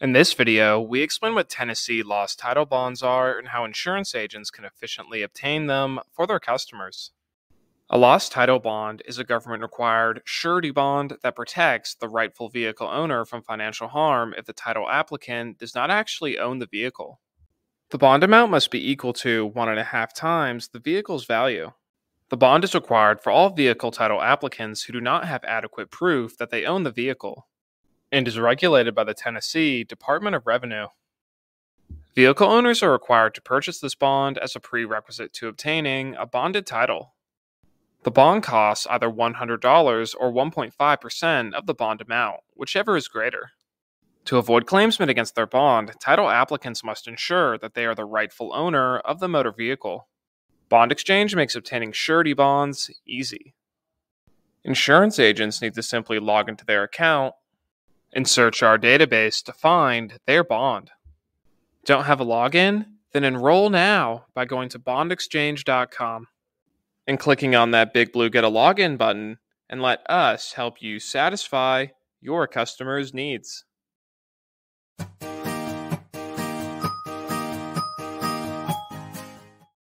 In this video, we explain what Tennessee lost title bonds are and how insurance agents can efficiently obtain them for their customers. A lost title bond is a government required surety bond that protects the rightful vehicle owner from financial harm if the title applicant does not actually own the vehicle. The bond amount must be equal to one and a half times the vehicle's value. The bond is required for all vehicle title applicants who do not have adequate proof that they own the vehicle and is regulated by the Tennessee Department of Revenue. Vehicle owners are required to purchase this bond as a prerequisite to obtaining a bonded title. The bond costs either $100 or 1.5% of the bond amount, whichever is greater. To avoid claims made against their bond, title applicants must ensure that they are the rightful owner of the motor vehicle. Bond exchange makes obtaining surety bonds easy. Insurance agents need to simply log into their account and search our database to find their bond. Don't have a login? Then enroll now by going to bondexchange.com and clicking on that big blue Get a Login button and let us help you satisfy your customers' needs.